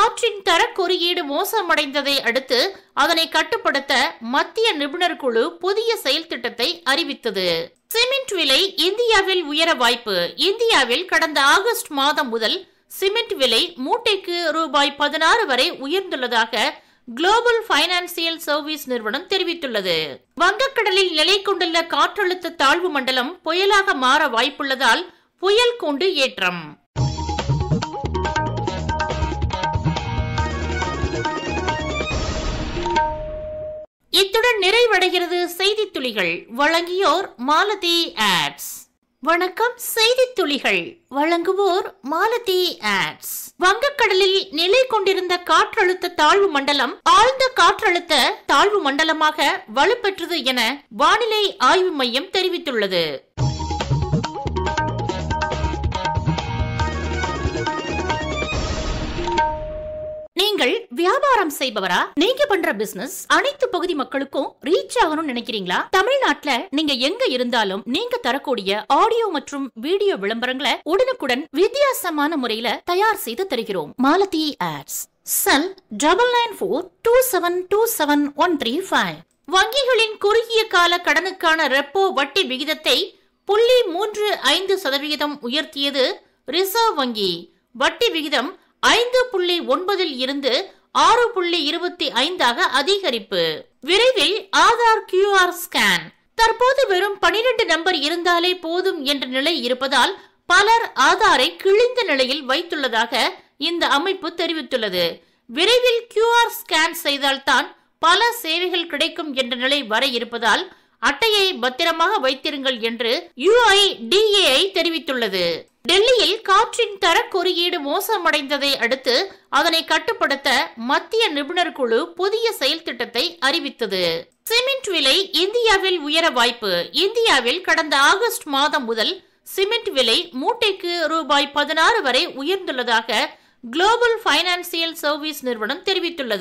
காற்றின் தர குறியீடு மோசமடைந்ததை அடுத்து அதனை கட்டுப்படுத்த மத்திய நிபுணர் குழு புதிய செயல் திட்டத்தை அறிவித்தது. சிமெண்ட் விலை இந்தியாவில் உயர வாய்ப்பு. இந்தியாவில் கடந்த ஆகஸ்ட் மாதம் முதல் சிமெண்ட் விலை மூட்டைக்கு ரூபாய் பதினாறு வரை உயர்ந்துள்ளதாக குளோபல் பைனான்சியல் சர்வீஸ் நிறுவனம் தெரிவித்துள்ளது. வங்கக்கடலில் நிலை கொண்டுள்ள காற்றழுத்த தாழ்வு மண்டலம் புயலாக மாற வாய்ப்புள்ளதால் புயல் கூண்டு ஏற்றம். இத்துடன் நிறைவடைகிறது செய்தி துளிகள் வழங்கியோர் மாலதி ஆட்ஸ். வணக்கம் செய்தி துளிகள் வழங்குவோர் மாலதி ஆட்ஸ். வங்கக்கடலில் நிலை கொண்டிருந்த காற்றழுத்த தாழ்வு மண்டலம் ஆழ்ந்த காற்றழுத்த தாழ்வு மண்டலமாக வலுப்பெற்றது என வானிலை ஆய்வு மையம் தெரிவித்துள்ளது. நீங்கள் வியாபாரம் செய்பவரா? நீங்க பண்ற பிசினஸ் அனைத்து பகுதி மக்களுக்கும் ரீச் ஆகணும்னு நினைக்கிறீங்களா? தமிழ்நாட்டுல நீங்க எங்க இருந்தாலும் நீங்க தரக்கூடிய ஆடியோ மற்றும் வீடியோ விளம்பரங்களை உடனுக்குடன் வித்தியாசமான முறையில தயார் செய்து தருகிறோம். Malathi ads cell double nine four two seven two seven one three five வங்கிகளின் குறுகிய கால கடனுக்கான ரெப்போ வட்டி விகிதத்தை புள்ளி மூன்று ஐந்து சதவிகிதம் உயர்த்தியது ரிசர்வ் வங்கி. வட்டி விகிதம் ஐந்து புள்ளி ஒன்பதில் இருந்து ஆறு புள்ளி இருபத்தி ஐந்தாக அதிகரிப்பு. விரைவில் ஆதார் கியூஆர் ஸ்கேன் தற்போது வெறும் பனிரெண்டு நம்பர் இருந்தாலே போதும் என்ற நிலை இருப்பதால் பலர் ஆதாரை கிழிந்த நிலையில் வைத்துள்ளதாக இந்த அமைப்பு தெரிவித்துள்ளது. விரைவில் கியூஆர் ஸ்கேன் செய்தால்தான் பல சேவைகள் கிடைக்கும் என்ற நிலை வர இருப்பதால் அட்டையை பத்திரமாக வைத்திருங்கள் என்று யுஐடிஏஐ தெரிவித்துள்ளது. டெல்லியில் காற்றின் தர குறியீடு மோசமடைந்ததை அடுத்து அதனை கட்டுப்படுத்த மத்திய நிபுணர் குழு புதிய செயல் திட்டத்தை அறிவித்தது. சிமெண்ட் விலை இந்தியாவில் உயர வாய்ப்பு. இந்தியாவில் கடந்த ஆகஸ்ட் மாதம் முதல் சிமெண்ட் விலை மூட்டைக்கு ரூபாய் பதினாறு வரை உயர்ந்துள்ளதாக குளோபல் பைனான்சியல் சர்வீஸ் நிறுவனம் தெரிவித்துள்ளது.